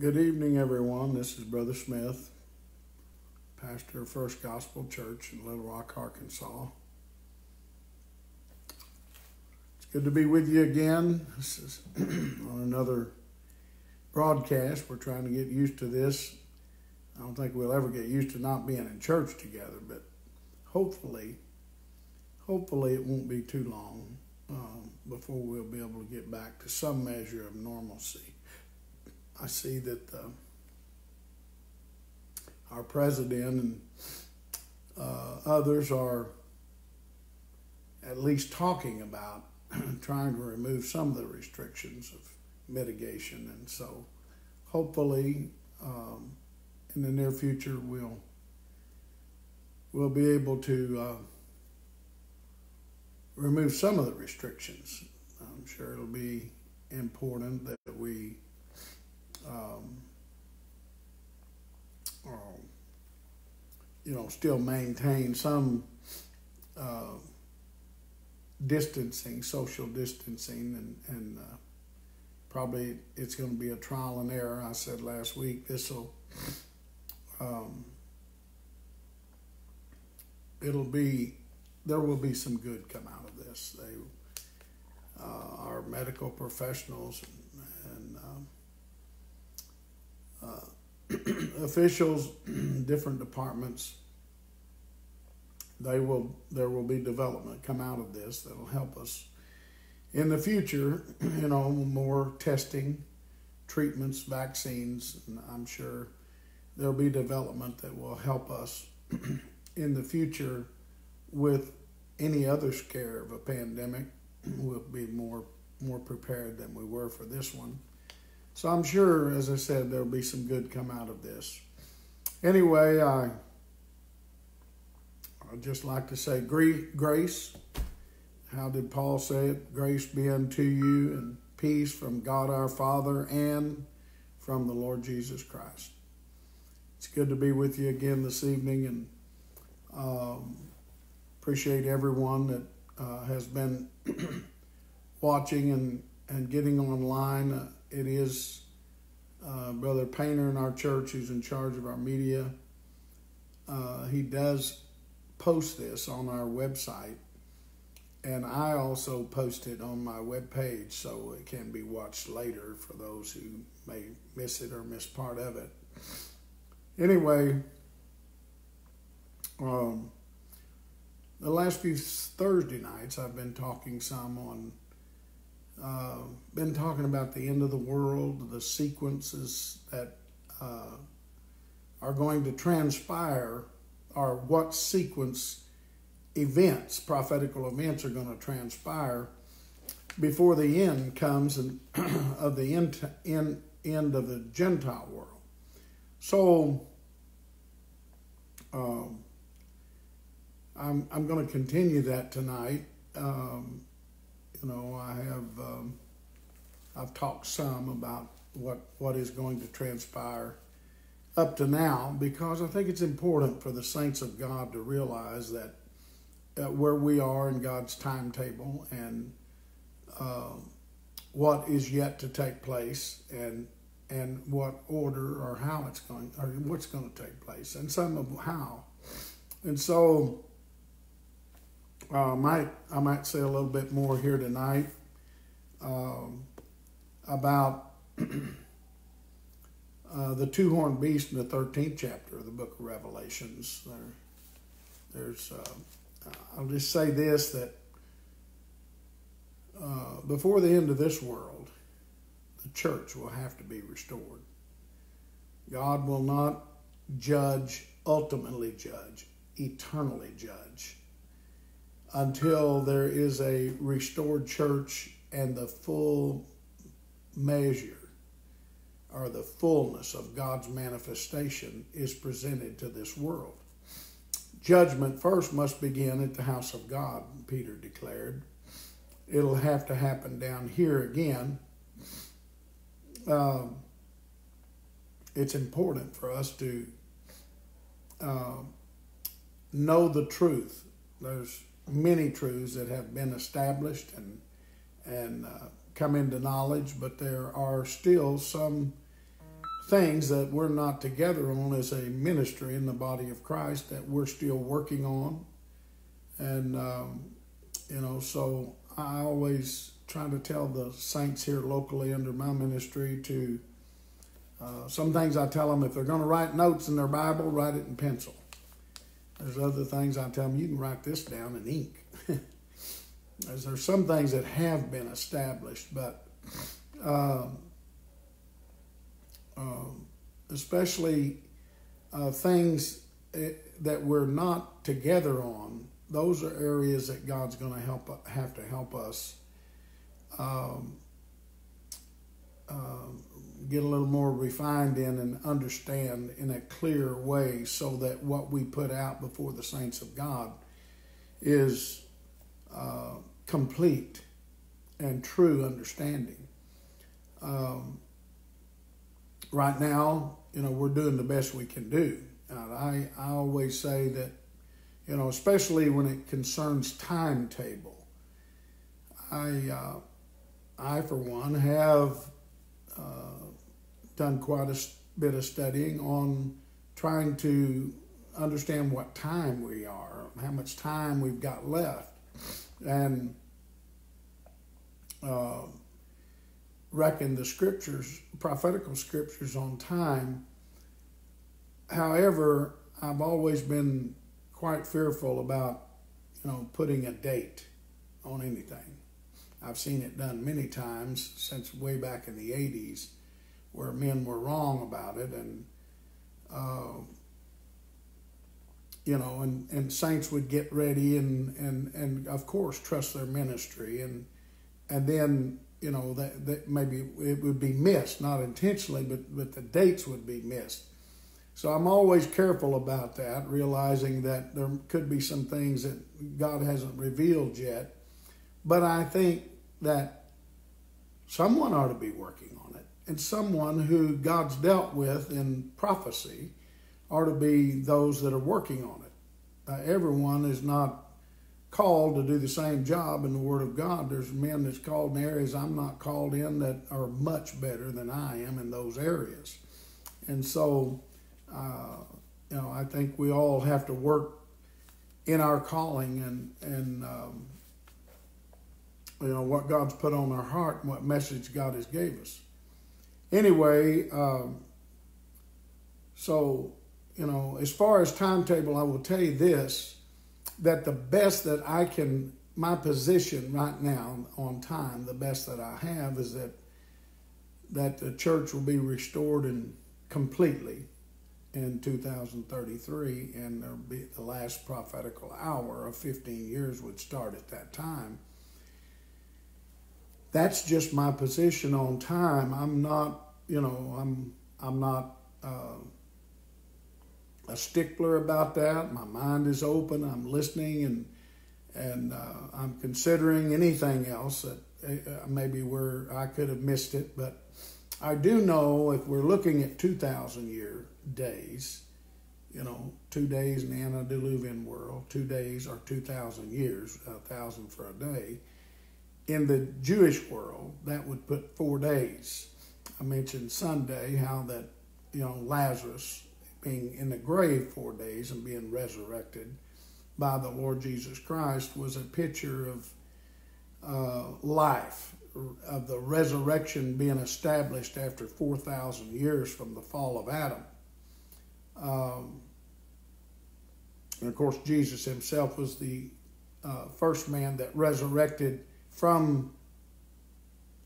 Good evening, everyone. This is Brother Smith, pastor of First Gospel Church in Little Rock, Arkansas. It's good to be with you again. This is on another broadcast. We're trying to get used to this. I don't think we'll ever get used to not being in church together, but hopefully, hopefully it won't be too long um, before we'll be able to get back to some measure of normalcy. I see that uh, our president and uh, others are at least talking about trying to remove some of the restrictions of mitigation, and so hopefully um, in the near future we'll we'll be able to uh, remove some of the restrictions. I'm sure it'll be important that we um, um, you know, still maintain some uh, distancing, social distancing, and, and uh, probably it's going to be a trial and error. I said last week this will, um, it'll be, there will be some good come out of this. They, uh, our medical professionals and, and um, uh, Uh, officials, different departments, they will there will be development come out of this that'll help us in the future. You know, more testing, treatments, vaccines, and I'm sure there'll be development that will help us in the future with any other scare of a pandemic. We'll be more more prepared than we were for this one. So I'm sure, as I said, there'll be some good come out of this. Anyway, I I'd just like to say grace. How did Paul say it? Grace be unto you and peace from God our Father and from the Lord Jesus Christ. It's good to be with you again this evening and um, appreciate everyone that uh, has been watching and, and getting online. Uh, it is uh, Brother Painter in our church who's in charge of our media. Uh, he does post this on our website, and I also post it on my web page so it can be watched later for those who may miss it or miss part of it. Anyway, um, the last few Thursday nights I've been talking some on uh, been talking about the end of the world, the sequences that uh, are going to transpire, or what sequence events, prophetical events, are going to transpire before the end comes and of the end, end, end of the Gentile world. So, um, I'm, I'm going to continue that tonight. Um, you know, I have um, I've talked some about what what is going to transpire up to now because I think it's important for the saints of God to realize that uh, where we are in God's timetable and uh, what is yet to take place and and what order or how it's going or what's going to take place and some of how. And so uh, might I might say a little bit more here tonight um, about uh, the two horned beast in the thirteenth chapter of the book of Revelations. There, there's uh, I'll just say this that uh, before the end of this world, the church will have to be restored. God will not judge, ultimately judge, eternally judge until there is a restored church and the full measure or the fullness of God's manifestation is presented to this world. Judgment first must begin at the house of God, Peter declared. It'll have to happen down here again. Um, it's important for us to uh, know the truth. There's many truths that have been established and and uh, come into knowledge, but there are still some things that we're not together on as a ministry in the body of Christ that we're still working on. And, um, you know, so I always try to tell the saints here locally under my ministry to, uh, some things I tell them if they're going to write notes in their Bible, write it in pencil. There's other things I tell them you can write this down in ink. As there's some things that have been established, but um, um, especially uh, things eh, that we're not together on, those are areas that God's going to help have to help us um, uh, get a little more refined in and understand in a clear way, so that what we put out before the saints of God is uh, complete and true understanding. Um, right now, you know, we're doing the best we can do. And I, I always say that, you know, especially when it concerns timetable, I, uh, I for one have uh, done quite a bit of studying on trying to understand what time we are, how much time we've got left, and uh, reckon the scriptures, prophetical scriptures on time. However, I've always been quite fearful about, you know, putting a date on anything. I've seen it done many times since way back in the 80s where men were wrong about it and, uh, you know, and, and saints would get ready and, and, and of course trust their ministry and, and then you know that, that maybe it would be missed not intentionally but but the dates would be missed. So i'm always careful about that realizing that there could be some things that god hasn't revealed yet. But i think that someone ought to be working on and someone who god's dealt with in prophecy are to be those that are working on it uh, everyone is not called to do the same job in the Word of God. There's men that's called in areas I'm not called in that are much better than I am in those areas. And so, uh, you know, I think we all have to work in our calling and and um, you know what God's put on our heart and what message God has gave us. Anyway, um, so you know, as far as timetable, I will tell you this that the best that I can, my position right now on time, the best that I have is that that the church will be restored and completely in 2033, and there'll be the last prophetical hour of 15 years would start at that time. That's just my position on time. I'm not, you know, I'm I'm not. Uh, a stickler about that. My mind is open. I'm listening and and uh, I'm considering anything else that uh, maybe where I could have missed it. But I do know if we're looking at 2,000 year days, you know, two days in the antediluvian world, two days or 2,000 years, a thousand for a day. In the Jewish world, that would put four days. I mentioned Sunday how that, you know, Lazarus being in the grave four days and being resurrected by the Lord Jesus Christ was a picture of uh, life, of the resurrection being established after 4,000 years from the fall of Adam. Um, and of course, Jesus himself was the uh, first man that resurrected from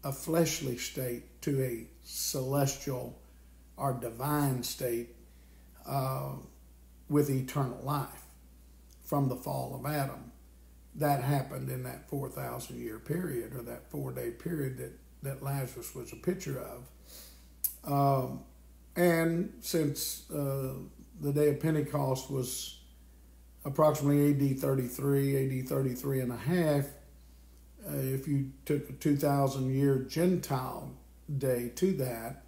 a fleshly state to a celestial or divine state uh, with eternal life from the fall of Adam. That happened in that 4,000 year period or that four day period that, that Lazarus was a picture of. Um, and since uh, the day of Pentecost was approximately AD 33, AD 33 and a half, uh, if you took a 2,000 year Gentile day to that,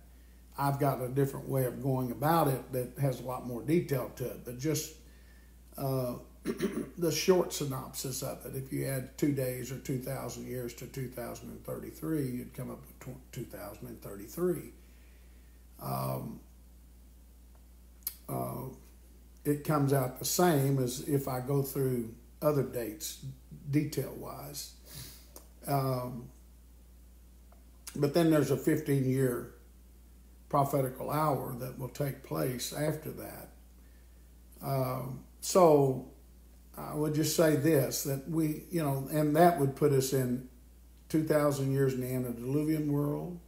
I've got a different way of going about it that has a lot more detail to it. But just uh, the short synopsis of it, if you add two days or 2,000 years to 2033, you'd come up with 2033. um, uh, it comes out the same as if I go through other dates detail wise. Um, but then there's a 15 year prophetical hour that will take place after that. Um, so I would just say this that we, you know, and that would put us in 2,000 years in the antediluvian world,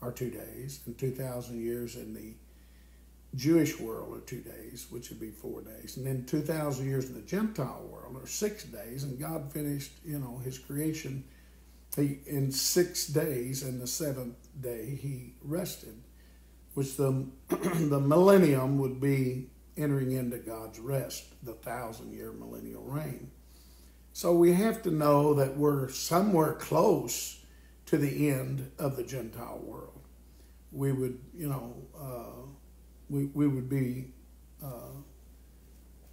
or two days, and 2,000 years in the Jewish world, or two days, which would be four days, and then 2,000 years in the Gentile world, or six days, and God finished, you know, His creation. He in six days, and the seventh day He rested, which the the millennium would be entering into God's rest, the thousand year millennial reign. So we have to know that we're somewhere close to the end of the Gentile world. We would, you know, uh, we, we would be uh,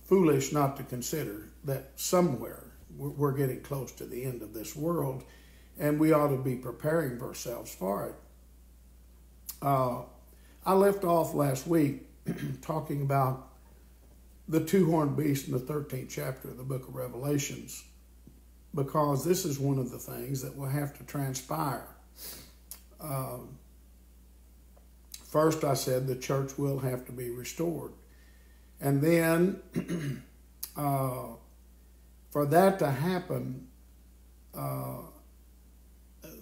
foolish not to consider that somewhere we're, we're getting close to the end of this world and we ought to be preparing ourselves for it. Uh, I left off last week talking about the two horned beast in the 13th chapter of the book of Revelations because this is one of the things that will have to transpire. Um, first, I said the church will have to be restored. And then, uh, for that to happen, uh,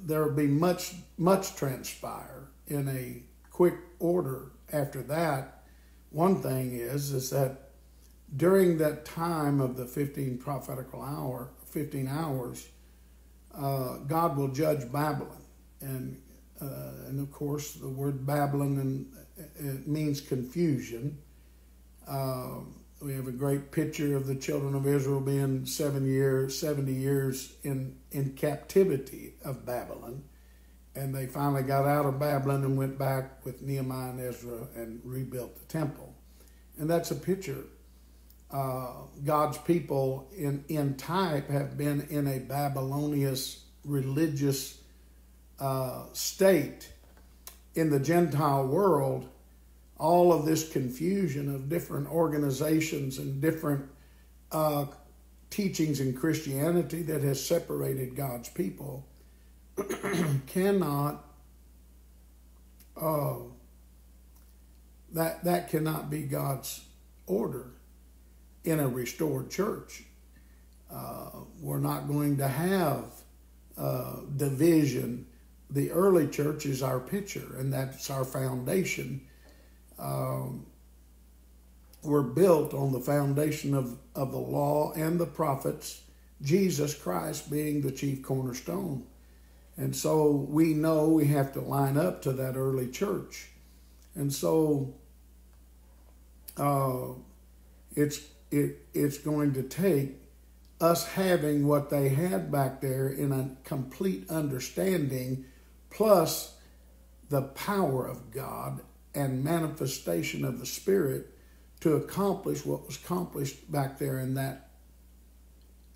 there will be much, much transpire in a quick order after that. One thing is, is that during that time of the 15 prophetical hour, 15 hours, uh, God will judge Babylon. And, uh, and of course, the word Babylon and it means confusion. Uh, we have a great picture of the children of Israel being seven years, 70 years in, in captivity of Babylon. And they finally got out of Babylon and went back with Nehemiah and Ezra and rebuilt the temple. And that's a picture uh, God's people in, in type have been in a Babylonian religious uh, state. In the Gentile world, all of this confusion of different organizations and different uh, teachings in Christianity that has separated God's people cannot uh, that that cannot be God's order in a restored church. Uh, we're not going to have uh, division. The early church is our picture, and that's our foundation. Um, we're built on the foundation of, of the law and the prophets, Jesus Christ being the chief cornerstone. And so we know we have to line up to that early church. And so uh, it's it, it's going to take us having what they had back there in a complete understanding, plus the power of God and manifestation of the Spirit to accomplish what was accomplished back there in that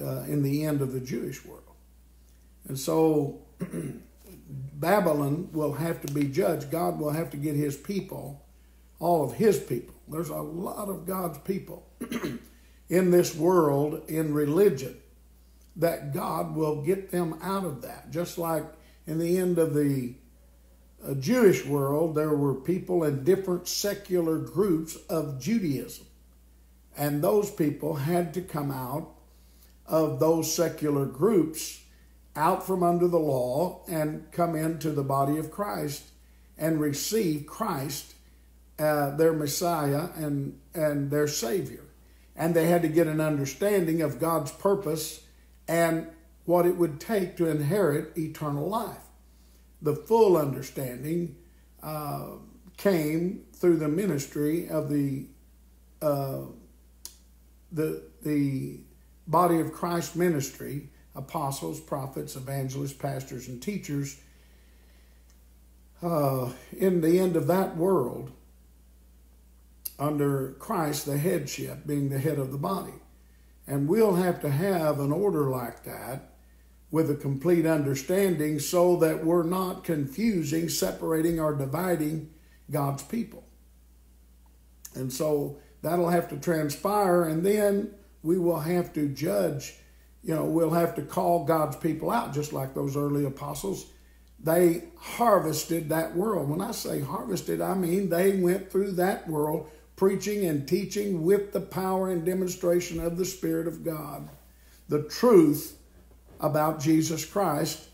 uh, in the end of the Jewish world. And so Babylon will have to be judged. God will have to get his people, all of his people. There's a lot of God's people in this world in religion that God will get them out of that. Just like in the end of the Jewish world, there were people in different secular groups of Judaism. And those people had to come out of those secular groups out from under the law and come into the body of Christ and receive Christ, uh, their Messiah and, and their Savior and they had to get an understanding of God's purpose and what it would take to inherit eternal life. The full understanding uh, came through the ministry of the uh, the the body of Christ ministry, apostles, prophets, evangelists, pastors, and teachers. Uh, in the end of that world, under Christ, the headship, being the head of the body. And we'll have to have an order like that with a complete understanding so that we're not confusing, separating, or dividing God's people. And so that'll have to transpire, and then we will have to judge. You know, we'll have to call God's people out, just like those early apostles. They harvested that world. When I say harvested, I mean they went through that world preaching and teaching with the power and demonstration of the Spirit of God the truth about Jesus Christ,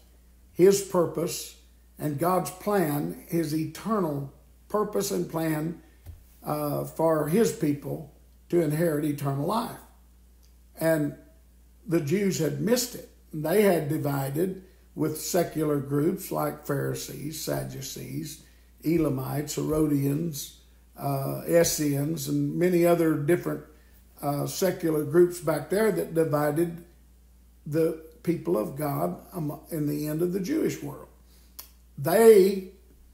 His purpose, and God's plan, His eternal purpose and plan uh, for His people to inherit eternal life. And the Jews had missed it. They had divided with secular groups like Pharisees, Sadducees, Elamites, Herodians, uh, Essenes, and many other different uh, secular groups back there that divided the people of God in the end of the Jewish world. They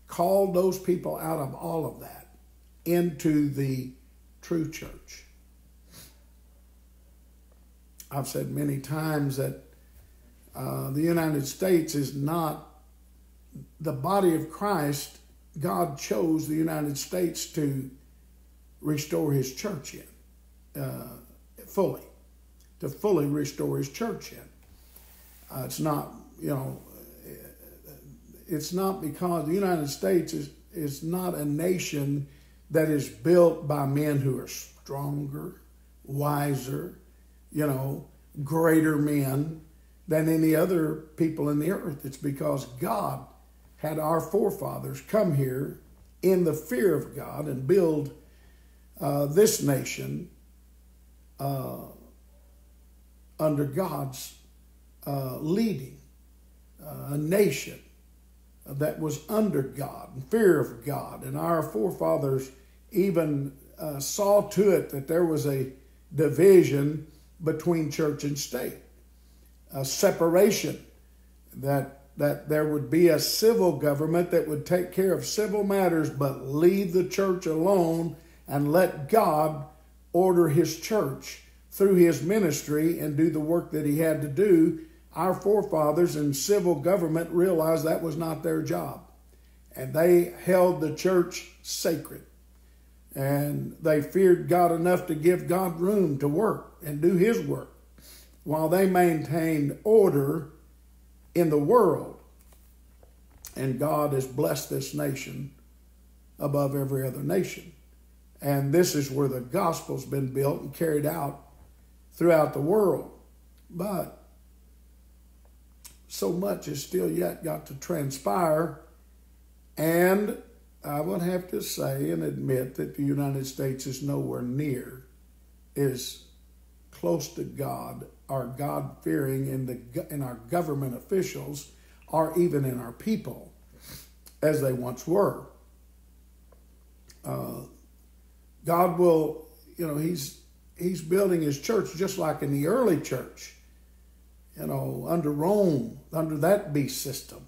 called those people out of all of that into the true church. I've said many times that uh, the United States is not the body of Christ. God chose the United States to restore his church in uh, fully, to fully restore his church in. Uh, it's not, you know, it's not because the United States is, is not a nation that is built by men who are stronger, wiser, you know, greater men than any other people in the earth. It's because God had our forefathers come here in the fear of God and build uh, this nation uh, under God's uh, leading, a nation that was under God and fear of God. And our forefathers even uh, saw to it that there was a division between church and state, a separation, that, that there would be a civil government that would take care of civil matters but leave the church alone and let God order his church through his ministry and do the work that he had to do. Our forefathers in civil government realized that was not their job. And they held the church sacred. And they feared God enough to give God room to work and do His work while they maintained order in the world. And God has blessed this nation above every other nation. And this is where the gospel's been built and carried out throughout the world. But so much is still yet got to transpire. And I would have to say and admit that the United States is nowhere near as close to God or God fearing in the in our government officials or even in our people as they once were. Uh, God will, you know, He's He's building His church just like in the early church, you know, under Rome, under that beast system.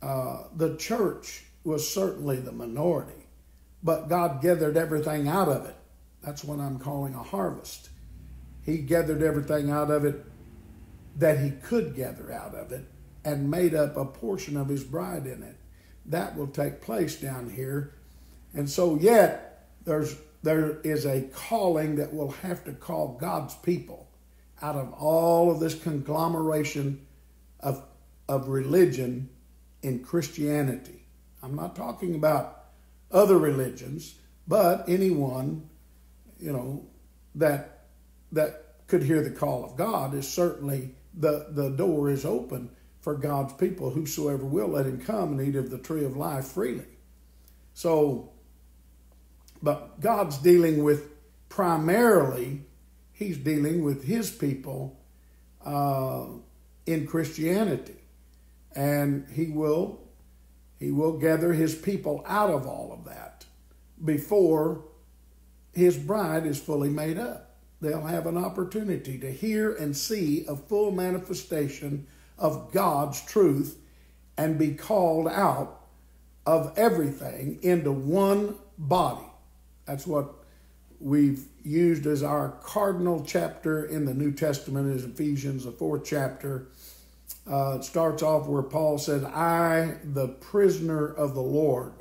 Uh, the church was certainly the minority, but God gathered everything out of it. That's what I'm calling a harvest. He gathered everything out of it that he could gather out of it and made up a portion of his bride in it. That will take place down here. And so, yet, there's there is a calling that will have to call God's people out of all of this conglomeration of, of religion in Christianity I'm not talking about other religions, but anyone, you know, that that could hear the call of God is certainly the, the door is open for God's people. Whosoever will, let him come and eat of the tree of life freely. So, but God's dealing with primarily, He's dealing with His people uh, in Christianity. And He will he will gather his people out of all of that before his bride is fully made up. They'll have an opportunity to hear and see a full manifestation of God's truth and be called out of everything into one body. That's what we've used as our cardinal chapter in the New Testament is Ephesians, the fourth chapter uh, it starts off where Paul said, I, the prisoner of the Lord.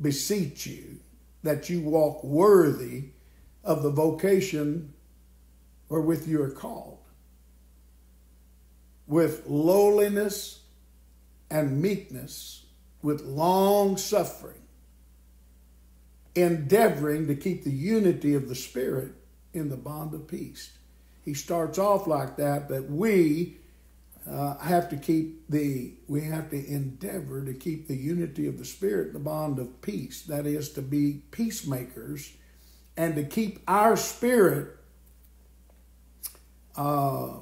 beseech you that you walk worthy of the vocation wherewith you are called, with lowliness and meekness, with long suffering, endeavoring to keep the unity of the Spirit in the bond of peace. He starts off like that, that we uh, have to keep the, we have to endeavor to keep the unity of the Spirit, the bond of peace. That is, to be peacemakers and to keep our spirit uh,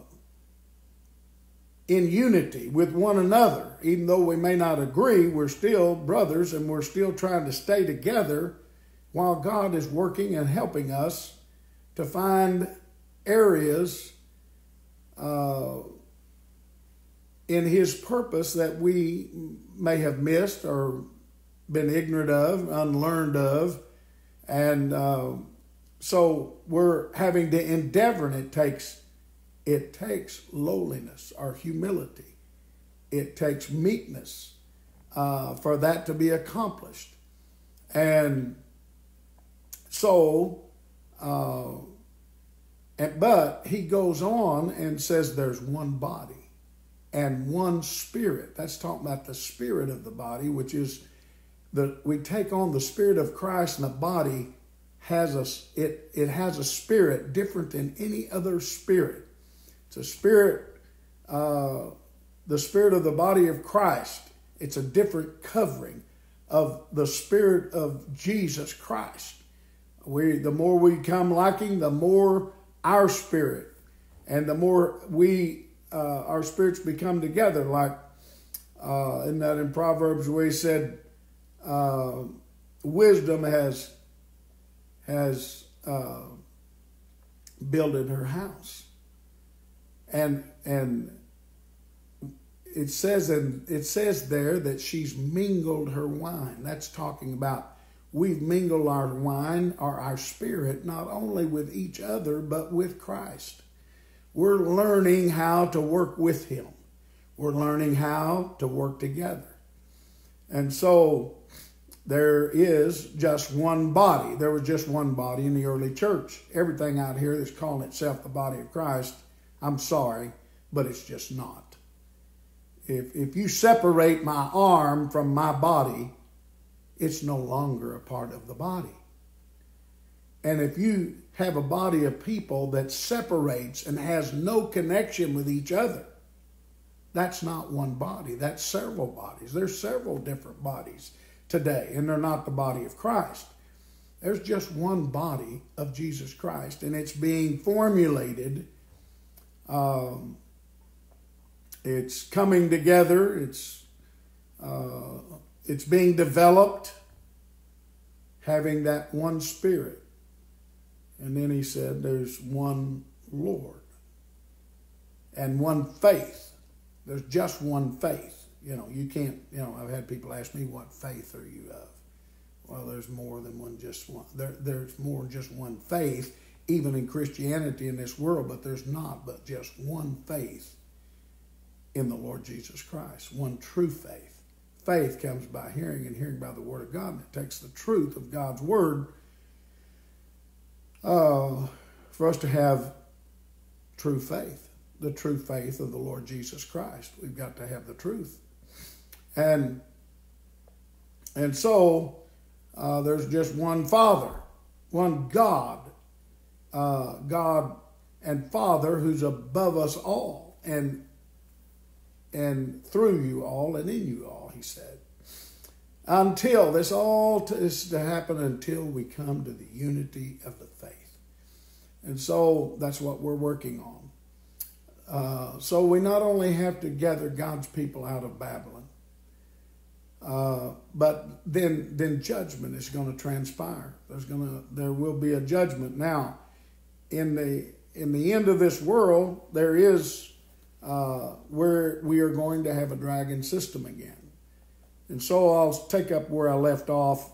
in unity with one another. Even though we may not agree, we're still brothers and we're still trying to stay together while God is working and helping us to find areas uh, in His purpose that we may have missed or been ignorant of, unlearned of. And uh, so we're having to endeavor, and it takes it takes lowliness or humility. It takes meekness uh, for that to be accomplished. And so, uh, and, but he goes on and says there's one body and one spirit. That's talking about the spirit of the body, which is the we take on the spirit of Christ, and the body has a it it has a spirit different than any other spirit. It's a spirit, uh, the spirit of the body of Christ. It's a different covering of the spirit of Jesus Christ. We the more we come liking, the more our spirit, and the more we uh, our spirits become together. Like uh, in that in Proverbs where he said, uh, "Wisdom has has uh, builded her house," and and it says and it says there that she's mingled her wine. That's talking about we've mingled our wine or our spirit not only with each other but with Christ. We're learning how to work with Him. We're learning how to work together. And so there is just one body. There was just one body in the early church. Everything out here that's calling itself the body of Christ, I'm sorry, but it's just not. If, if you separate my arm from my body, it's no longer a part of the body. And if you have a body of people that separates and has no connection with each other, that's not one body. That's several bodies. There's several different bodies today, and they're not the body of Christ. There's just one body of Jesus Christ, and it's being formulated. Um, it's coming together. It's uh, it's being developed, having that one spirit. And then he said, There's one Lord and one faith. There's just one faith. You know, you can't, you know, I've had people ask me, What faith are you of? Well, there's more than one, just one. There, there's more than just one faith, even in Christianity in this world, but there's not but just one faith in the Lord Jesus Christ, one true faith. Faith comes by hearing, and hearing by the Word of God, and it takes the truth of God's Word uh, for us to have true faith, the true faith of the Lord Jesus Christ. We've got to have the truth. And, and so uh, there's just one Father, one God, uh, God and Father who's above us all and, and through you all and in you all, he said until this all is to happen until we come to the unity of the faith. And so that's what we're working on. Uh, so we not only have to gather God's people out of Babylon, uh, but then then judgment is going to transpire. There's going to there will be a judgment. Now, in the in the end of this world, there is uh, where we are going to have a dragon system again. And so I'll take up where I left off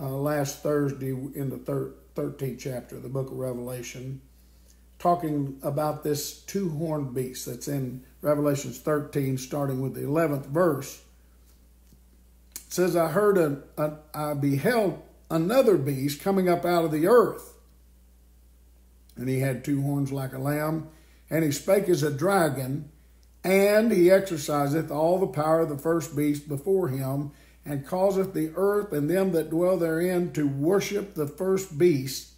uh, last Thursday in the thir- 13th chapter of the book of Revelation, talking about this two horned beast that's in Revelations 13, starting with the 11th verse. It says, I heard a, a I beheld another beast coming up out of the earth. And he had two horns like a lamb, and he spake as a dragon, and he exerciseth all the power of the first beast before him, and causeth the earth and them that dwell therein to worship the first beast,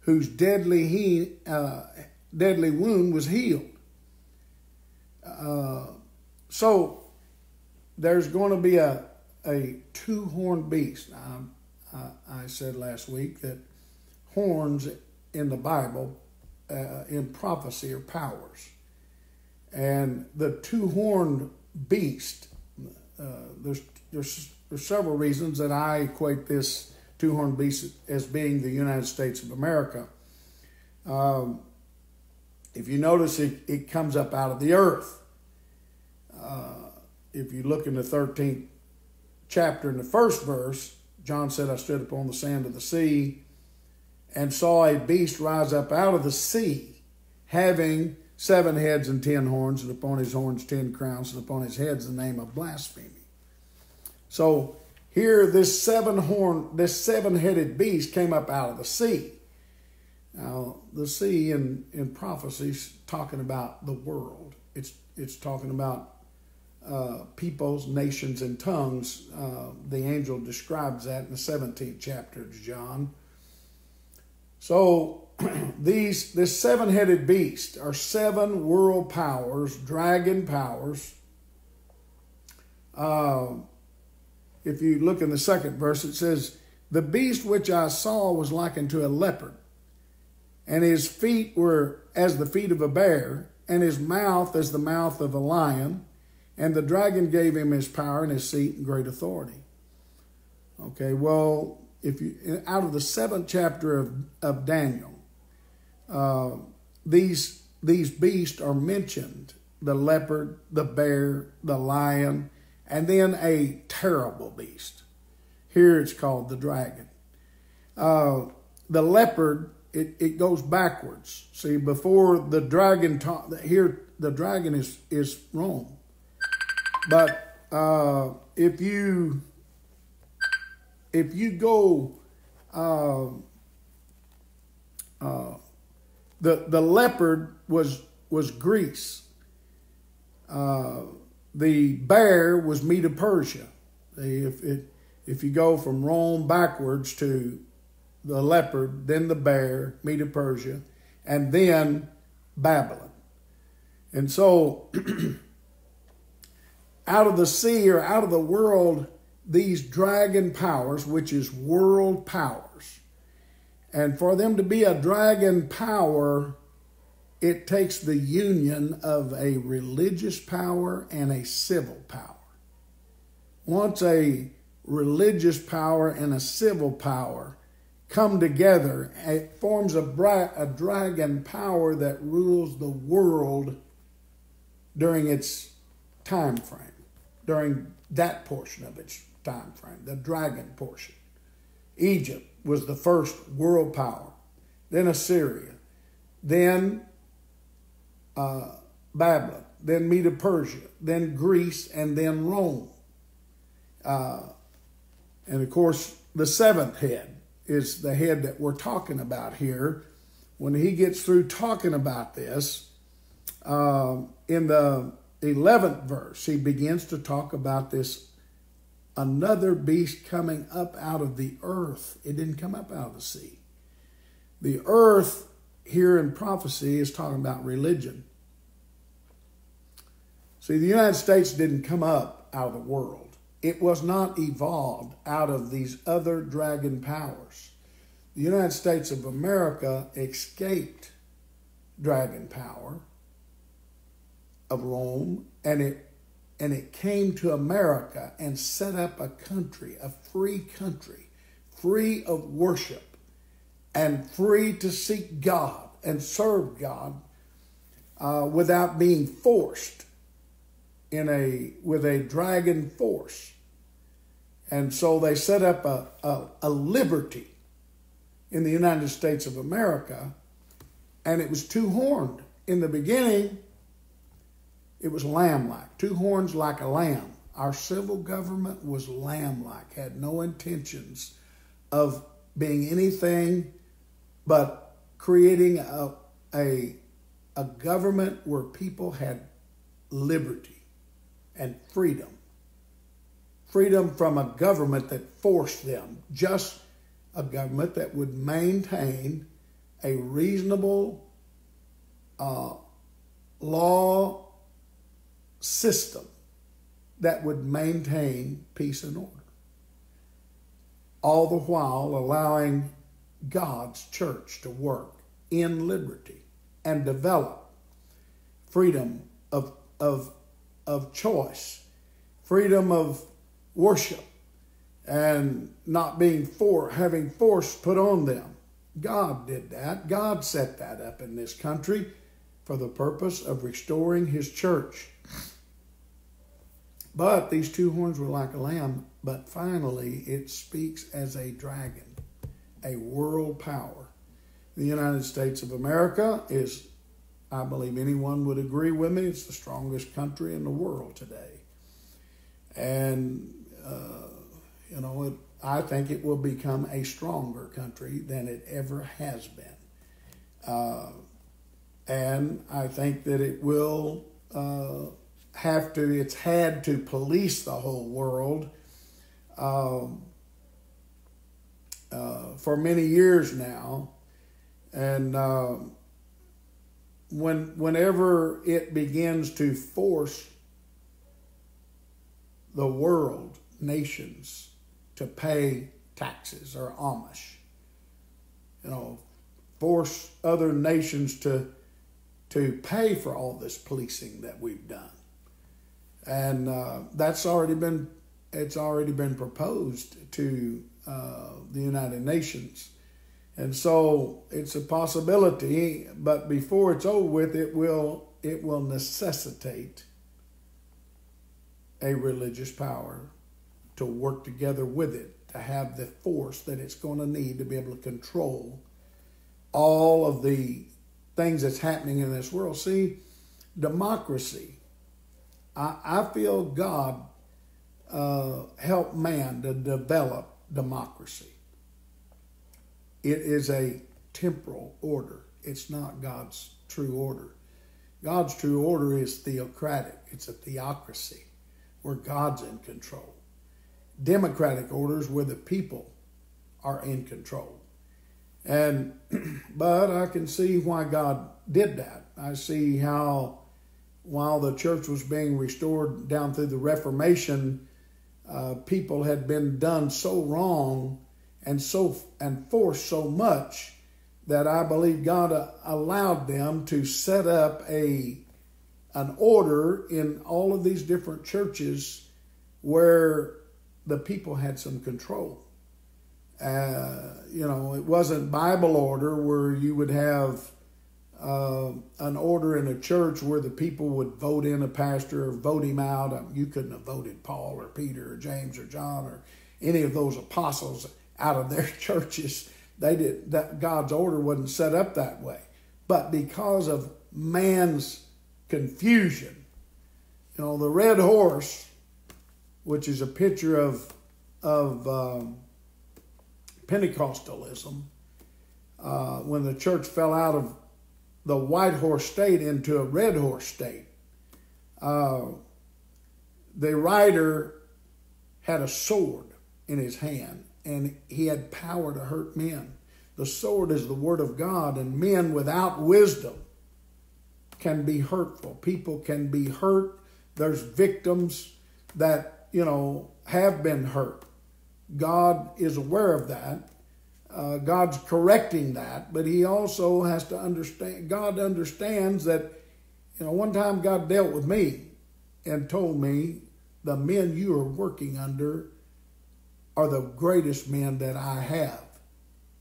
whose deadly he uh, deadly wound was healed. Uh, so there's going to be a a two horned beast. Now, I, I said last week that horns in the Bible, uh, in prophecy, are powers, and the two horned beast. Uh, there's there's there's several reasons that I equate this two horned beast as being the United States of America. Um, if you notice, it, it comes up out of the earth. Uh, if you look in the 13th chapter, in the first verse, John said, I stood upon the sand of the sea and saw a beast rise up out of the sea, having seven heads and ten horns, and upon his horns ten crowns, and upon his heads the name of blasphemy. So here, this seven horn, this seven headed beast came up out of the sea. Now, the sea in, in prophecies talking about the world. It's it's talking about uh, peoples, nations, and tongues. Uh, the angel describes that in the 17th chapter of John. So these this seven-headed beast are seven world powers, dragon powers. Uh, if you look in the second verse, it says, The beast which I saw was likened to a leopard, and his feet were as the feet of a bear, and his mouth as the mouth of a lion, and the dragon gave him his power and his seat and great authority. Okay, well, if you out of the seventh chapter of, of Daniel, uh, these these beasts are mentioned: the leopard, the bear, the lion, and then a terrible beast. Here it's called the dragon. Uh, the leopard, it, it goes backwards. See, before the dragon, here the dragon is, is Rome. But uh, if you if you go uh, uh, the the leopard was was Greece. Uh, the bear was Medo Persia. If it, if you go from Rome backwards to the leopard, then the bear, Medo Persia, and then Babylon. And so, out of the sea or out of the world, these dragon powers, which is world powers, and for them to be a dragon power, it takes the union of a religious power and a civil power. Once a religious power and a civil power come together, it forms a, bra- a dragon power that rules the world during its time frame, during that portion of its time frame, the dragon portion. Egypt was the first world power, then Assyria, then uh, Babylon, then Medo Persia, then Greece, and then Rome. Uh, and of course, the seventh head is the head that we're talking about here. When he gets through talking about this, uh, in the 11th verse, he begins to talk about this another beast coming up out of the earth. It didn't come up out of the sea. The earth here in prophecy is talking about religion. See, the United States didn't come up out of the world. It was not evolved out of these other dragon powers. The United States of America escaped dragon power of Rome and it and it came to America and set up a country, a free country, free of worship and free to seek God and serve God uh, without being forced in a with a dragon force. And so they set up a, a, a liberty in the United States of America, and it was two horned. In the beginning, it was lamb like, two horns like a lamb. Our civil government was lamb like, had no intentions of being anything but creating a, a, a government where people had liberty and freedom. Freedom from a government that forced them, just a government that would maintain a reasonable uh, law system that would maintain peace and order. All the while allowing God's church to work in liberty and develop freedom of, of, of choice, freedom of worship, and not being for having force put on them. God did that. God set that up in this country for the purpose of restoring his church. But these two horns were like a lamb, but finally it speaks as a dragon, a world power. The United States of America is, I believe anyone would agree with me, it's the strongest country in the world today. And, uh, you know, it, I think it will become a stronger country than it ever has been. Uh, and I think that it will uh, have to, it's had to police the whole world um, uh, for many years now. And uh, when, whenever it begins to force the world, nations, to pay taxes or Amish, you know, force other nations to to pay for all this policing that we've done and uh, that's already been it's already been proposed to uh, the United Nations, and so it's a possibility. But before it's over with, it will it will necessitate a religious power to work together with it to have the force that it's going to need to be able to control all of the things that's happening in this world. See, democracy I, I feel God uh, helped man to develop democracy. It is a temporal order, it's not God's true order. God's true order is theocratic, it's a theocracy where God's in control. Democratic orders where the people are in control. And but I can see why God did that. I see how while the church was being restored down through the Reformation, uh, people had been done so wrong and so and forced so much that I believe God uh, allowed them to set up a an order in all of these different churches where the people had some control. Uh, you know, it wasn't Bible order where you would have uh, an order in a church where the people would vote in a pastor or vote him out. Um, you couldn't have voted Paul or Peter or James or John or any of those apostles out of their churches. They did that. God's order wasn't set up that way, but because of man's confusion, you know, the red horse, which is a picture of of um, Pentecostalism, uh, when the church fell out of the white horse state into a red horse state. Uh, the rider had a sword in his hand and he had power to hurt men. The sword is the word of God, and men without wisdom can be hurtful. People can be hurt. There's victims that, you know, have been hurt. God is aware of that. Uh, God's correcting that, but He also has to understand. God understands that, you know, one time God dealt with me and told me the men you are working under are the greatest men that I have.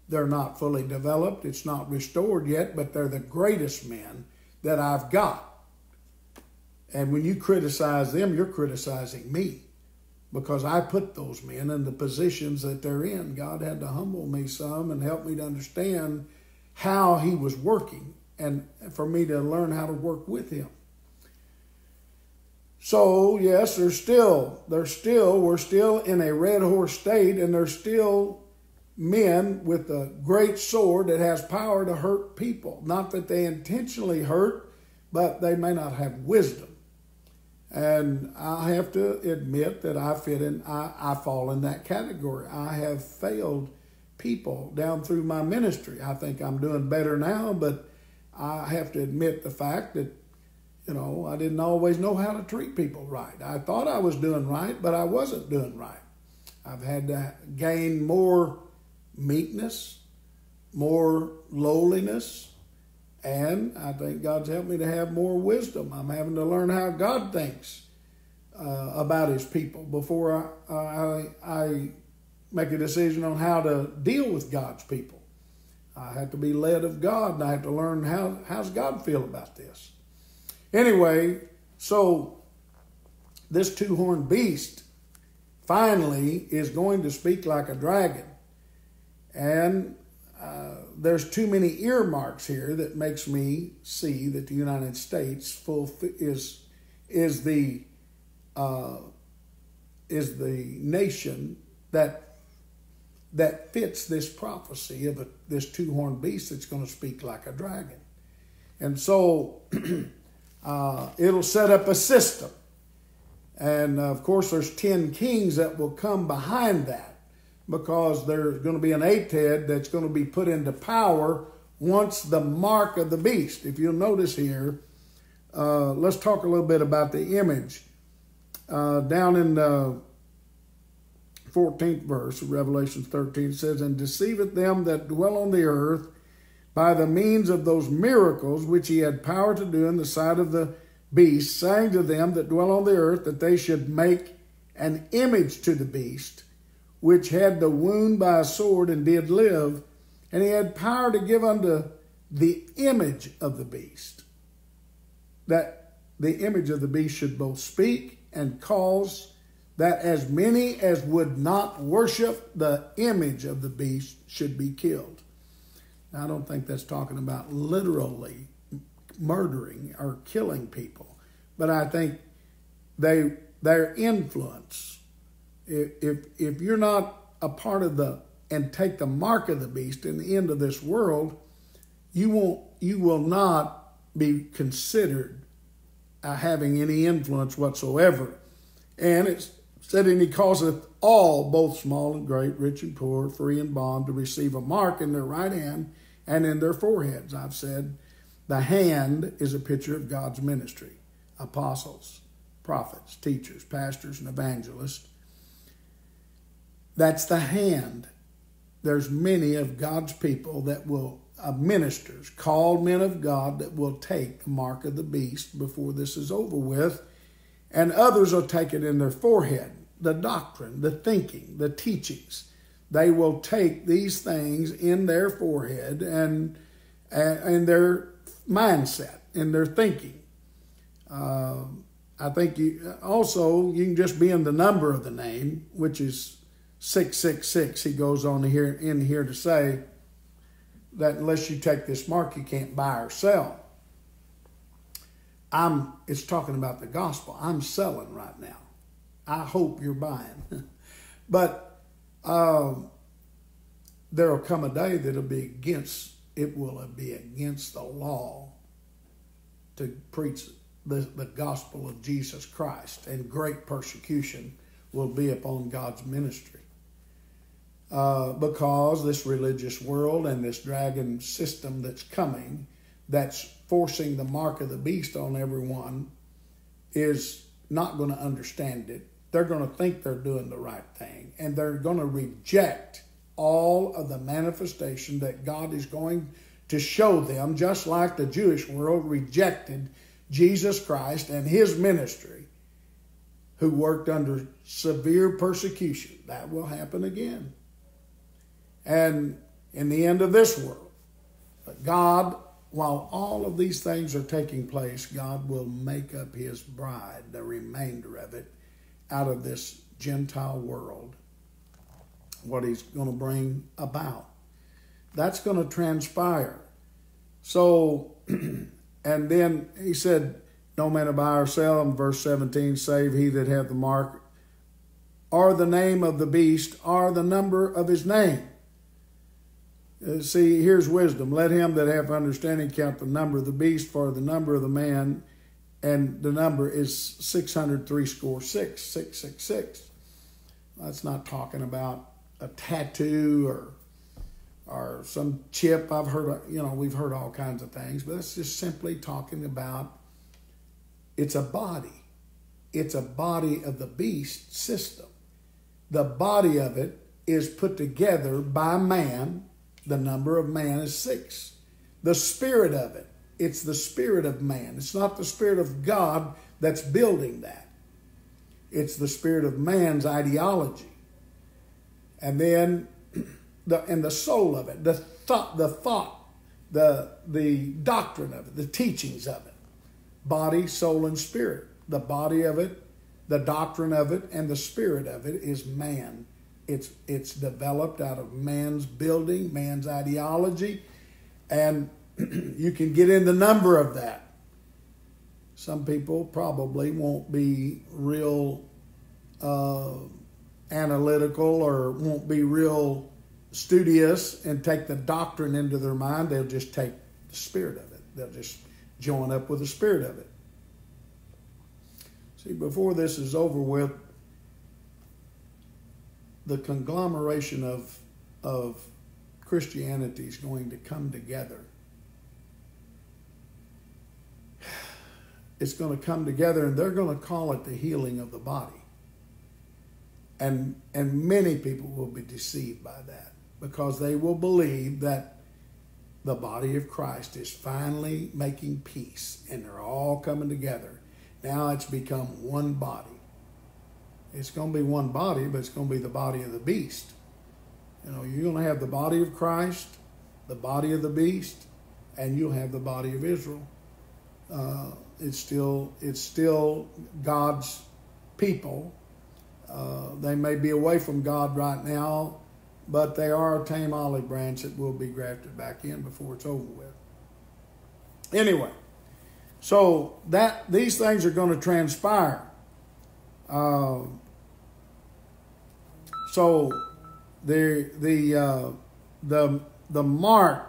They're not fully developed, it's not restored yet, but they're the greatest men that I've got. And when you criticize them, you're criticizing me because I put those men in the positions that they're in. God had to humble me some and help me to understand how He was working and for me to learn how to work with Him. So yes, there's still there's still we're still in a red horse state, and there's still men with a great sword that has power to hurt people. Not that they intentionally hurt, but they may not have wisdom. And I have to admit that I fit in, I, I fall in that category. I have failed people down through my ministry. I think I'm doing better now, but I have to admit the fact that, you know, I didn't always know how to treat people right. I thought I was doing right, but I wasn't doing right. I've had to gain more meekness, more lowliness, and I think God's helped me to have more wisdom. I'm having to learn how God thinks uh, about His people before I, I, I make a decision on how to deal with God's people. I have to be led of God, and I have to learn how how's God feel about this. Anyway, so this two-horned beast finally is going to speak like a dragon, and uh, there's too many earmarks here that makes me see that the United States full is is the uh, is the nation that that fits this prophecy of a, this two horned beast that's going to speak like a dragon, and so uh, it'll set up a system, and of course there's ten kings that will come behind that because there's going to be an head that's going to be put into power once the mark of the beast. If you'll notice here, uh, let's talk a little bit about the image. Uh, down in the 14th verse of Revelation 13 says, And deceiveth them that dwell on the earth by the means of those miracles which he had power to do in the sight of the beast, saying to them that dwell on the earth that they should make an image to the beast which had the wound by a sword and did live, and he had power to give unto the image of the beast, that the image of the beast should both speak and cause that as many as would not worship the image of the beast should be killed. Now, I don't think that's talking about literally murdering or killing people, but I think they their influence if if you're not a part of the and take the mark of the beast in the end of this world, you won't you will not be considered having any influence whatsoever. And it's said, and he causeth all, both small and great, rich and poor, free and bond, to receive a mark in their right hand and in their foreheads. I've said the hand is a picture of God's ministry apostles, prophets, teachers, pastors, and evangelists. That's the hand. There's many of God's people that will, uh, ministers, called men of God, that will take the mark of the beast before this is over with, and others will take it in their forehead. The doctrine, the thinking, the teachings. They will take these things in their forehead and and their mindset, in their thinking. Uh, I think you also you can just be in the number of the name, which is 666, he goes on here in here to say that unless you take this mark, you can't buy or sell. I'm it's talking about the gospel. I'm selling right now. I hope you're buying. but um, there will come a day that'll be against it will be against the law to preach the, the gospel of Jesus Christ, and great persecution will be upon God's ministry uh, because this religious world and this dragon system that's coming, that's forcing the mark of the beast on everyone, is not going to understand it. They're going to think they're doing the right thing, and they're going to reject all of the manifestation that God is going to show them, just like the Jewish world rejected Jesus Christ and his ministry, who worked under severe persecution. That will happen again and in the end of this world. But God, while all of these things are taking place, God will make up his bride, the remainder of it, out of this Gentile world, what he's going to bring about. That's going to transpire. So, and then he said, no man buy or sell. In verse 17, save he that hath the mark, or the name of the beast, or the number of his name. Uh, see, here's wisdom. Let him that hath understanding count the number of the beast, for the number of the man, and the number is 603 score six, 666. That's not talking about a tattoo or or some chip. I've heard, you know, we've heard all kinds of things, but it's just simply talking about it's a body. It's a body of the beast system. The body of it is put together by man. The number of man is six. The spirit of it, it's the spirit of man. It's not the spirit of God that's building that. It's the spirit of man's ideology. And then the and the soul of it, the thought, the thought, the the doctrine of it, the teachings of it, body, soul, and spirit. The body of it, the doctrine of it, and the spirit of it is man. It's it's developed out of man's building, man's ideology, and you can get in the number of that. Some people probably won't be real uh, analytical or won't be real studious and take the doctrine into their mind, they'll just take the spirit of it. They'll just join up with the spirit of it. See, before this is over with, the conglomeration of, of Christianity is going to come together. It's going to come together and they're going to call it the healing of the body. And, and many people will be deceived by that because they will believe that the body of Christ is finally making peace and they're all coming together. Now it's become one body. It's going to be one body, but it's going to be the body of the beast. You know, you're going to have the body of Christ, the body of the beast, and you'll have the body of Israel. Uh, it's still it's still God's people. Uh, they may be away from God right now but they are a tame olive branch that will be grafted back in before it's over with. Anyway, so that these things are going to transpire. Uh, so the the uh, the the mark.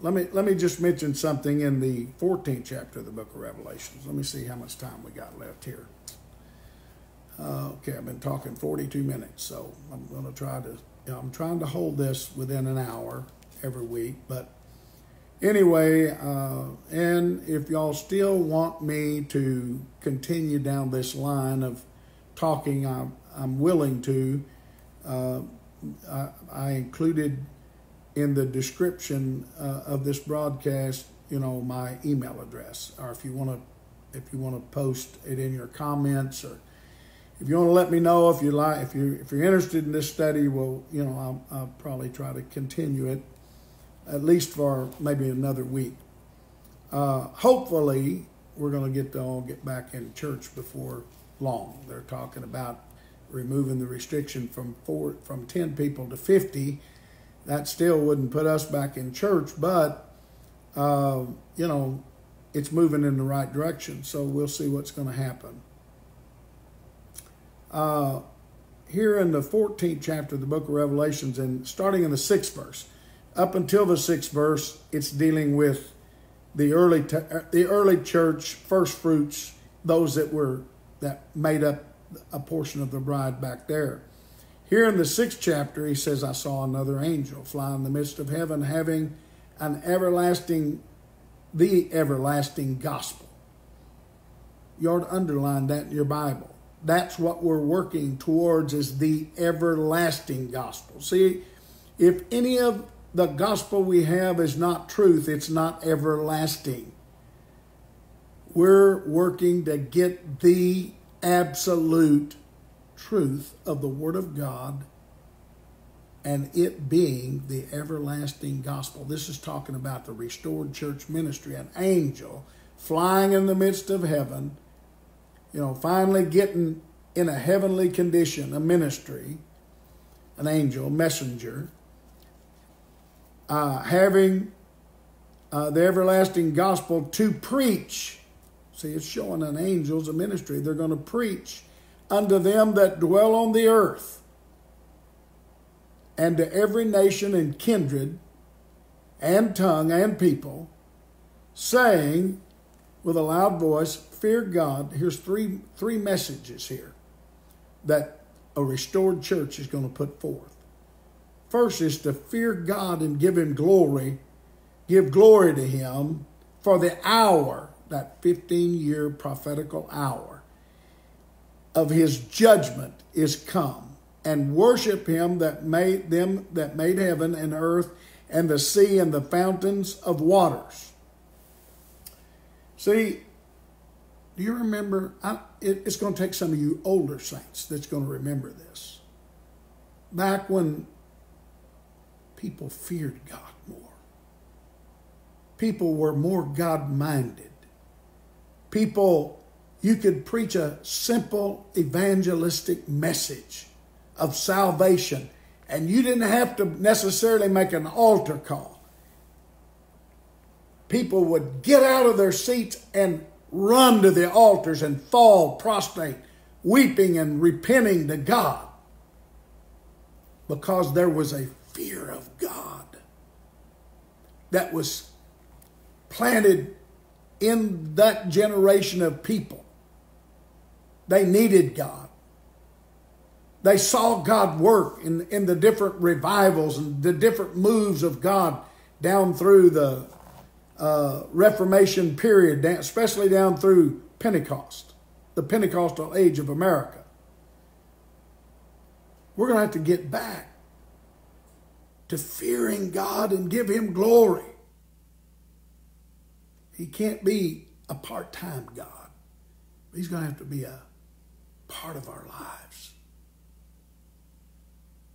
Let me let me just mention something in the 14th chapter of the book of Revelations. Let me see how much time we got left here. Uh, okay, I've been talking 42 minutes, so I'm going to try to you know, I'm trying to hold this within an hour every week, but anyway, uh, and if y'all still want me to continue down this line of talking, I'm, I'm willing to. Uh, I, I, included in the description uh, of this broadcast, you know, my email address, or if you want to, if you want to post it in your comments or if you want to let me know if you like, if you if you're interested in this study, well, you know, I'll, I'll probably try to continue it at least for maybe another week. Uh, hopefully, we're going to get to all get back in church before long. They're talking about removing the restriction from four from ten people to fifty. That still wouldn't put us back in church, but uh, you know, it's moving in the right direction. So we'll see what's going to happen. Uh, here in the 14th chapter of the book of Revelations, and starting in the sixth verse, up until the sixth verse, it's dealing with the early the early church first fruits, those that were that made up a portion of the bride back there. Here in the sixth chapter, he says, "I saw another angel fly in the midst of heaven, having an everlasting, the everlasting gospel." You ought to underline that in your Bible that's what we're working towards is the everlasting gospel. See, if any of the gospel we have is not truth, it's not everlasting. We're working to get the absolute truth of the Word of God and it being the everlasting gospel. This is talking about the restored church ministry, an angel flying in the midst of heaven you know, finally getting in a heavenly condition, a ministry, an angel, messenger, uh, having uh, the everlasting gospel to preach. See, it's showing an angel's a ministry. They're going to preach unto them that dwell on the earth and to every nation and kindred and tongue and people, saying with a loud voice, Fear God. Here's three, three messages here that a restored church is going to put forth. First is to fear God and give Him glory, give glory to Him for the hour, that 15 year prophetical hour of His judgment is come and worship him that made them that made heaven and earth and the sea and the fountains of waters. See, do you remember? I, it, it's going to take some of you older saints that's going to remember this. Back when people feared God more, people were more God minded. People, you could preach a simple evangelistic message of salvation. And you didn't have to necessarily make an altar call. People would get out of their seats and run to the altars and fall prostrate, weeping and repenting to God because there was a fear of God that was planted in that generation of people. They needed God. They saw God work in, in the different revivals and the different moves of God down through the uh, Reformation period, especially down through Pentecost, the Pentecostal age of America. We're going to have to get back to fearing God and give Him glory. He can't be a part time God, He's going to have to be a part of our lives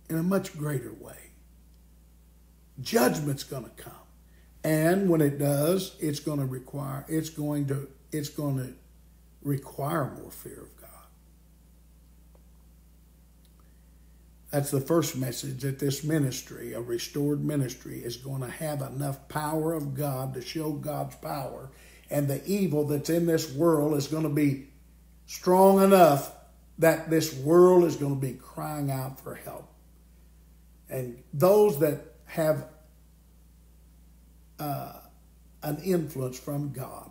in a much greater way. Judgment's going to come. And when it does, it's going to require it's going to it's going to require more fear of God. That's the first message that this ministry, a restored ministry, is going to have enough power of God to show God's power. And the evil that's in this world is going to be strong enough that this world is going to be crying out for help. And those that have uh, an influence from God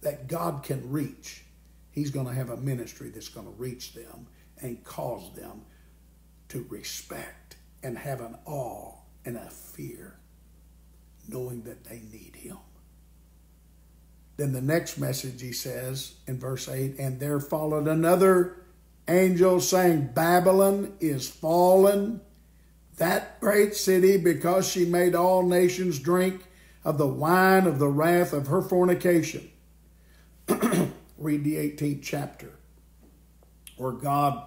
that God can reach, He's going to have a ministry that's going to reach them and cause them to respect and have an awe and a fear, knowing that they need Him. Then the next message he says in verse 8, and there followed another angel saying, Babylon is fallen that great city because she made all nations drink of the wine of the wrath of her fornication. Read the 18th chapter, where God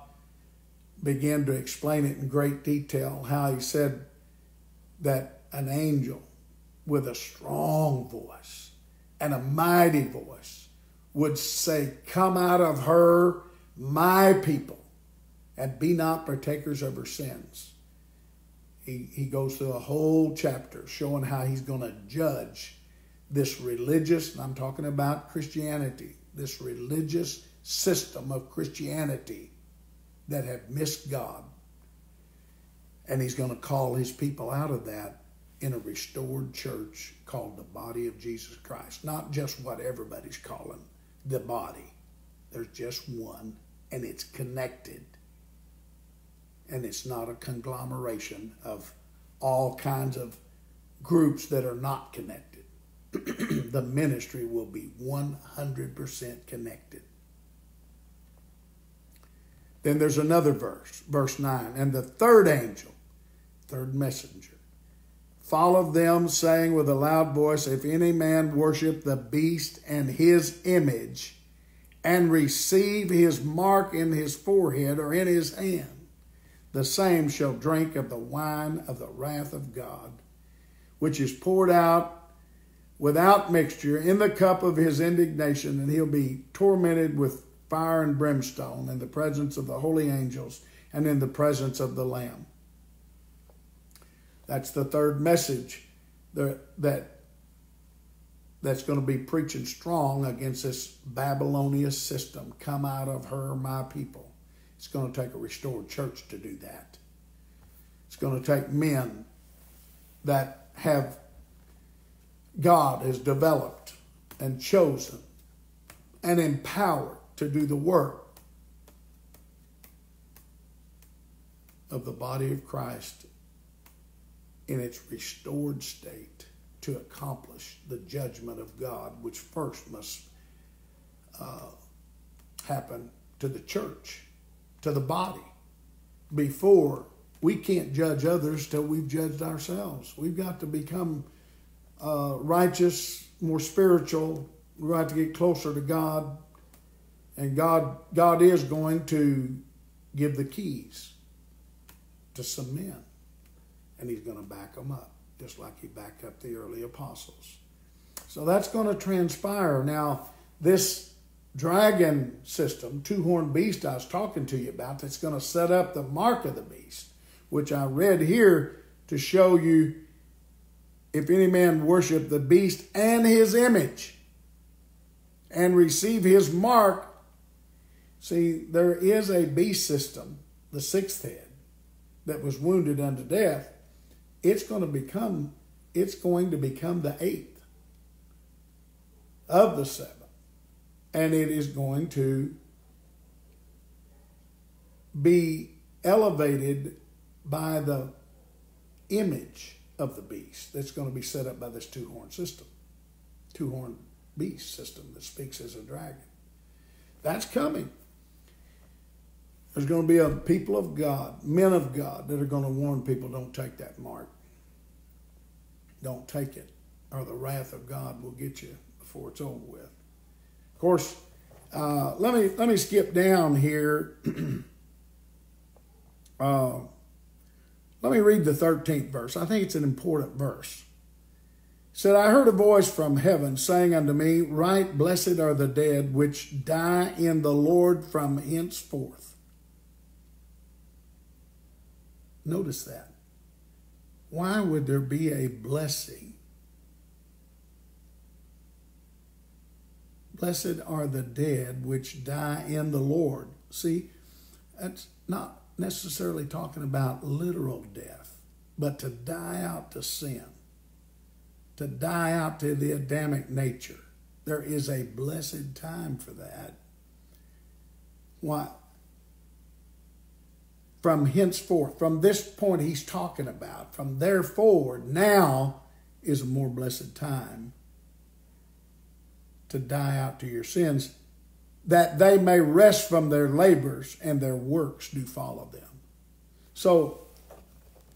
began to explain it in great detail how he said that an angel with a strong voice and a mighty voice would say, Come out of her, my people, and be not partakers of her sins. He, he goes through a whole chapter showing how he's going to judge this religious, and I'm talking about Christianity, this religious system of Christianity that have missed God. And he's going to call his people out of that in a restored church called the body of Jesus Christ. Not just what everybody's calling the body, there's just one, and it's connected and it's not a conglomeration of all kinds of groups that are not connected. the ministry will be 100% connected. Then there's another verse, verse 9. And the third angel, third messenger, followed them, saying with a loud voice, If any man worship the beast and his image, and receive his mark in his forehead or in his hand, the same shall drink of the wine of the wrath of God, which is poured out without mixture in the cup of his indignation, and he'll be tormented with fire and brimstone in the presence of the holy angels and in the presence of the Lamb. That's the third message that that that's going to be preaching strong against this Babylonian system. Come out of her, my people. It's going to take a restored church to do that. It's going to take men that have God has developed and chosen and empowered to do the work of the body of Christ in its restored state to accomplish the judgment of God, which first must uh, happen to the church, to the body, before we can't judge others till we've judged ourselves. We've got to become uh, righteous, more spiritual. We've got to get closer to God, and God, God is going to give the keys to some men, and He's going to back them up just like he backed up the early apostles. So that's going to transpire. Now, this dragon system, two horned beast I was talking to you about, that's going to set up the mark of the beast, which I read here to show you if any man worship the beast and his image and receive his mark. See, there is a beast system, the sixth head, that was wounded unto death. It's going to become it's going to become the eighth of the seven. And it is going to be elevated by the image of the beast that's going to be set up by this two horn system two horn beast system that speaks as a dragon. That's coming there's going to be a people of God, men of God, that are going to warn people don't take that mark. Don't take it, or the wrath of God will get you before it's over with. Of course, uh, let me let me skip down here. uh, let me read the 13th verse. I think it's an important verse. It said, I heard a voice from heaven saying unto me, Write, blessed are the dead which die in the Lord from henceforth. Notice that. Why would there be a blessing? Blessed are the dead which die in the Lord. See, that's not necessarily talking about literal death, but to die out to sin, to die out to the Adamic nature. There is a blessed time for that. Why? From henceforth, from this point he's talking about, from there forward, now is a more blessed time to die out to your sins, that they may rest from their labors and their works do follow them. So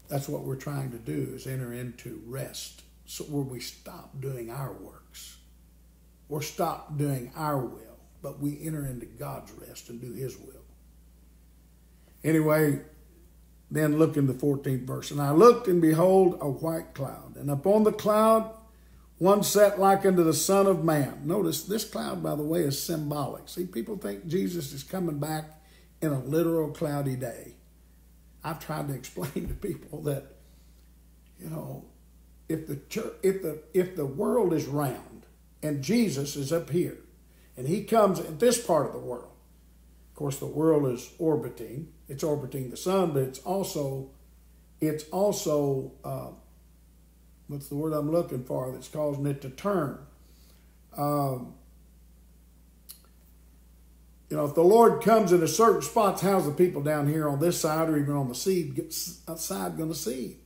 that's what we're trying to do is enter into rest, so where we stop doing our works or stop doing our will, but we enter into God's rest and do his will. Anyway, then look in the 14th verse. And I looked, and behold, a white cloud. And upon the cloud, one sat like unto the Son of Man. Notice this cloud, by the way, is symbolic. See, people think Jesus is coming back in a literal cloudy day. I've tried to explain to people that, you know, if the church, if the if the world is round and Jesus is up here, and he comes in this part of the world, of course, the world is orbiting. It's orbiting the sun, but it's also, it's also, uh, what's the word I'm looking for that's causing it to turn? Um, you know, if the Lord comes in a certain spots, how's the people down here on this side or even on the sea, side going to see?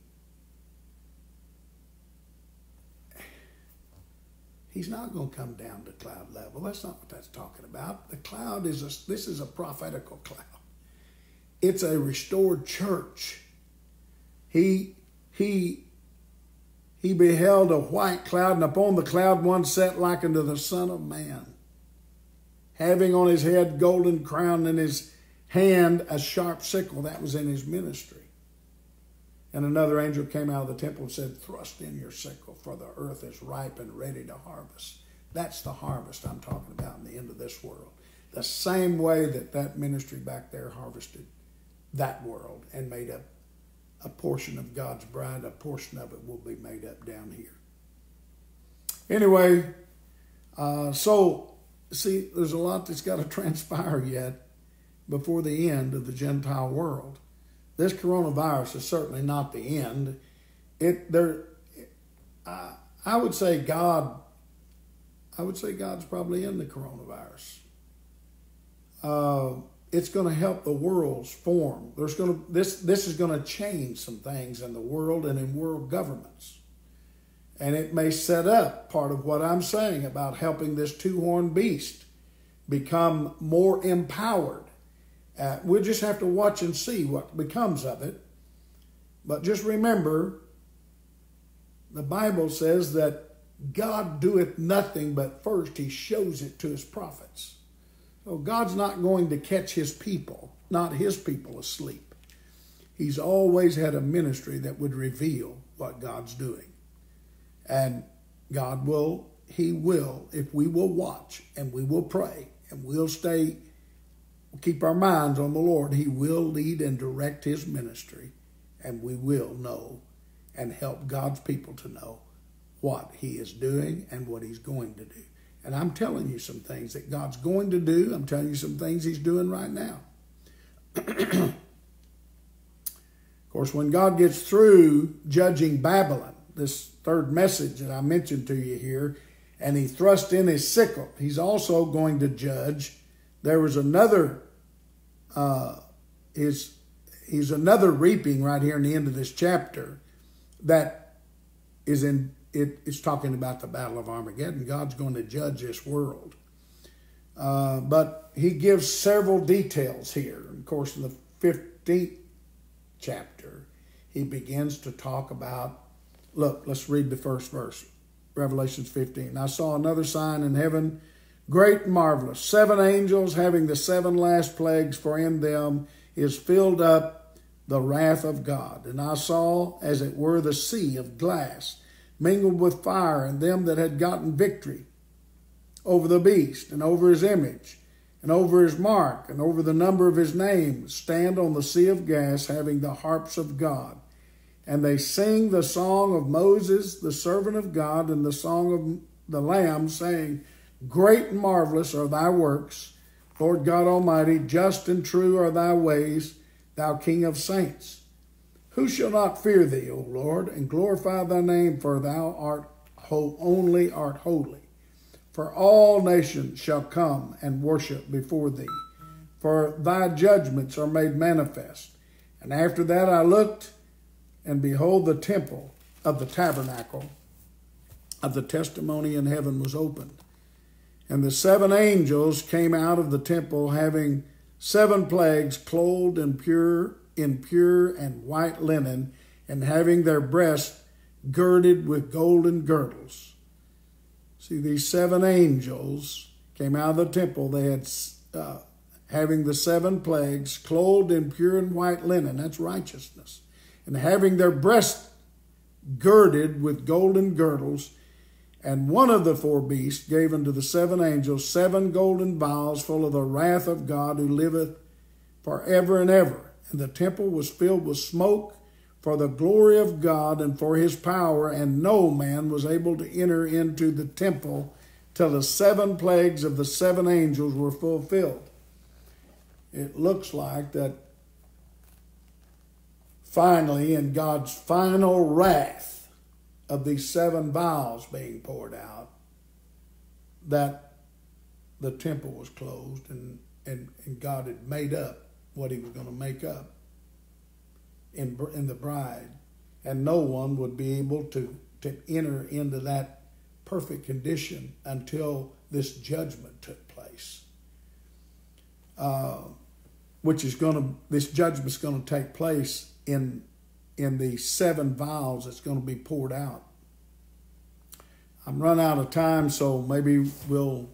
He's not going to come down to cloud level. That's not what that's talking about. The cloud is a, this is a prophetical cloud. It's a restored church. He he he beheld a white cloud, and upon the cloud one sat like unto the Son of Man, having on his head golden crown, and in his hand a sharp sickle. That was in his ministry. And another angel came out of the temple and said, Thrust in your sickle, for the earth is ripe and ready to harvest. That's the harvest I'm talking about in the end of this world. The same way that that ministry back there harvested that world and made up a portion of God's bride, a portion of it will be made up down here. Anyway, Uh, so, see, there's a lot that's got to transpire yet before the end of the Gentile world. This coronavirus is certainly not the end. It there, I, I would say God. I would say God's probably in the coronavirus. Uh, it's going to help the world's form. There's going to this this is going to change some things in the world and in world governments. And it may set up part of what I'm saying about helping this two-horned beast become more empowered. Uh, we'll just have to watch and see what becomes of it. But just remember, the Bible says that God doeth nothing but first he shows it to his prophets. So God's not going to catch his people, not his people asleep. He's always had a ministry that would reveal what God's doing. And God will, he will, if we will watch and we will pray and we'll stay, keep our minds on the Lord, he will lead and direct his ministry and we will know and help God's people to know what he is doing and what he's going to do. And I'm telling you some things that God's going to do. I'm telling you some things He's doing right now. of course, when God gets through judging Babylon, this third message that I mentioned to you here, and He thrust in His sickle, He's also going to judge. There was another, uh, his, He's another reaping right here in the end of this chapter that is in it is talking about the Battle of Armageddon. God's going to judge this world. Uh, but he gives several details here. Of course, in the 15th chapter, he begins to talk about. Look, let's read the first verse. Revelations 15. I saw another sign in heaven, great and marvelous. Seven angels having the seven last plagues, for in them is filled up the wrath of God. And I saw, as it were, the sea of glass mingled with fire, and them that had gotten victory over the beast, and over his image, and over his mark, and over the number of his name, stand on the sea of gas, having the harps of God. And they sing the song of Moses, the servant of God, and the song of the Lamb, saying, Great and marvelous are thy works, Lord God Almighty, just and true are thy ways, thou King of saints. Who shall not fear thee, O Lord, and glorify thy name, for thou art only art holy. For all nations shall come and worship before thee, for thy judgments are made manifest. And after that I looked, and behold, the temple of the tabernacle of the testimony in heaven was opened. And the seven angels came out of the temple, having seven plagues, clothed in pure in pure and white linen, and having their breasts girded with golden girdles. See, these seven angels came out of the temple. They had, uh, having the seven plagues, clothed in pure and white linen, that's righteousness, and having their breasts girded with golden girdles. And one of the four beasts gave unto the seven angels seven golden vials full of the wrath of God who liveth for ever and ever and the temple was filled with smoke for the glory of God and for his power, and no man was able to enter into the temple till the seven plagues of the seven angels were fulfilled. It looks like that finally, in God's final wrath of these seven vials being poured out, that the temple was closed and, and, and God had made up what he was going to make up in, in the bride. And no one would be able to, to enter into that perfect condition until this judgment took place. Uh, which is going to, this judgment is going to take place in, in the seven vials that's going to be poured out. I'm run out of time, so maybe we'll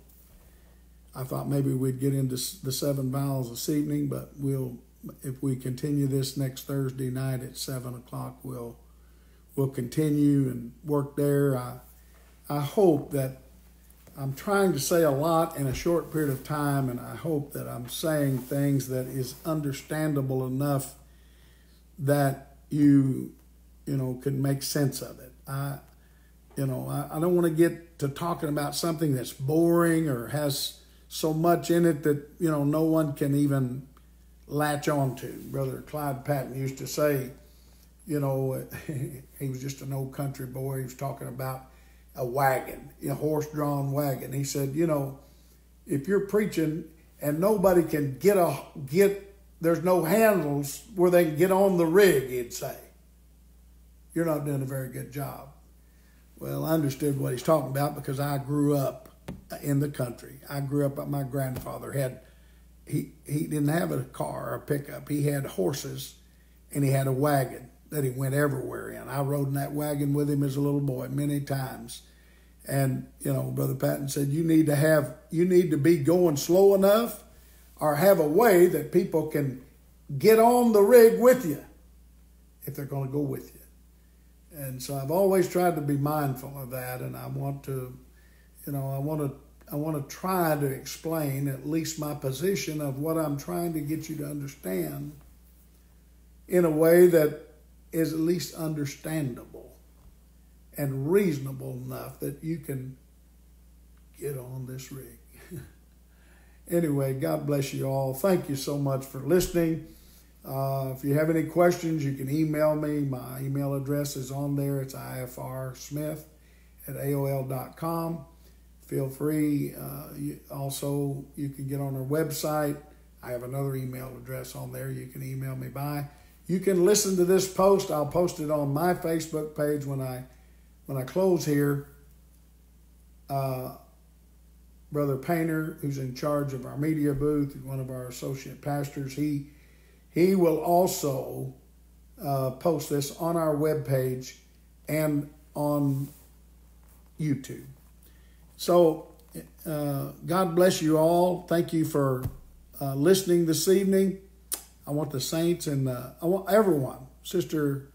I thought maybe we'd get into the seven vials this evening, but we'll if we continue this next Thursday night at seven o'clock, we'll we'll continue and work there. I I hope that I'm trying to say a lot in a short period of time, and I hope that I'm saying things that is understandable enough that you you know can make sense of it. I you know, I, I don't want to get to talking about something that's boring or has so much in it that, you know, no one can even latch on to. Brother Clyde Patton used to say, you know, he was just an old country boy. He was talking about a wagon, a horse drawn wagon. He said, you know, if you're preaching and nobody can get a get there's no handles where they can get on the rig, he'd say. You're not doing a very good job. Well, I understood what he's talking about because I grew up in the country. I grew up. My grandfather had he he didn't have a car or a pickup. He had horses, and he had a wagon that he went everywhere in. I rode in that wagon with him as a little boy many times. And you know, Brother Patton said, you need to have you need to be going slow enough, or have a way that people can get on the rig with you if they're going to go with you. And so I've always tried to be mindful of that, and I want to, you know, I want to I want to try to explain at least my position of what I'm trying to get you to understand in a way that is at least understandable and reasonable enough that you can get on this rig. anyway, God bless you all. Thank you so much for listening. Uh, if you have any questions, you can email me. My email address is on there. It's ifrsmith at aol.com. Feel free. Uh, you, also, you can get on our website. I have another email address on there you can email me by. You can listen to this post. I'll post it on my Facebook page when I when I close here. Uh, Brother Painter, who's in charge of our media booth, one of our associate pastors, he he will also uh, post this on our webpage and on YouTube. So, uh, God bless you all. Thank you for uh, listening this evening. I want the saints and uh, I want everyone, Sister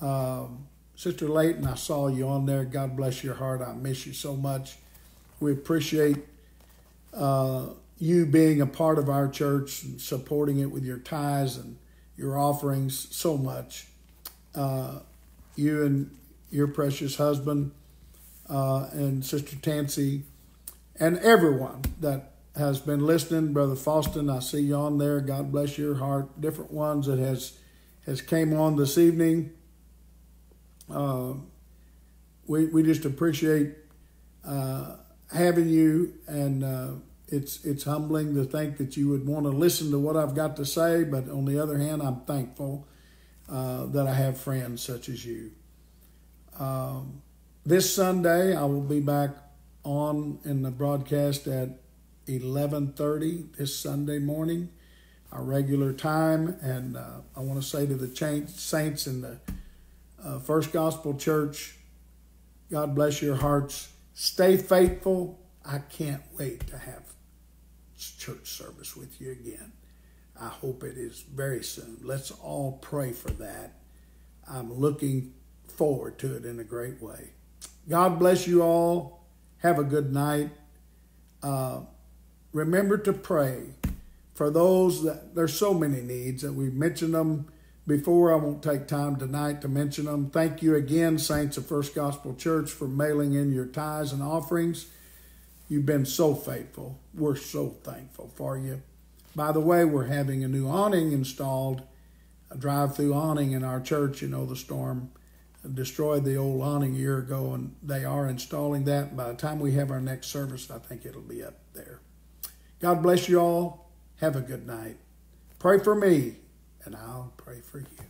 um, Sister Layton. I saw you on there. God bless your heart. I miss you so much. We appreciate uh, you being a part of our church and supporting it with your tithes and your offerings so much. Uh, you and your precious husband uh, and Sister Tansy and everyone that has been listening. Brother Faustin, I see you on there. God bless your heart. Different ones that has has came on this evening. Uh, we we just appreciate uh, having you and uh, it's it's humbling to think that you would want to listen to what I've got to say, but on the other hand, I'm thankful uh, that I have friends such as you. Um, this Sunday, I will be back on in the broadcast at 11:30 this Sunday morning, our regular time, and uh, I want to say to the saints in the uh, First Gospel Church, God bless your hearts. Stay faithful. I can't wait to have church service with you again. I hope it is very soon. Let's all pray for that. I'm looking forward to it in a great way. God bless you all. Have a good night. Uh, remember to pray for those that there's so many needs that we've mentioned them before. I won't take time tonight to mention them. Thank you again, Saints of First Gospel Church, for mailing in your tithes and offerings. You've been so faithful. We're so thankful for you. By the way, we're having a new awning installed, a drive through awning in our church. You know, the storm destroyed the old awning a year ago, and they are installing that. By the time we have our next service, I think it'll be up there. God bless you all. Have a good night. Pray for me, and I'll pray for you.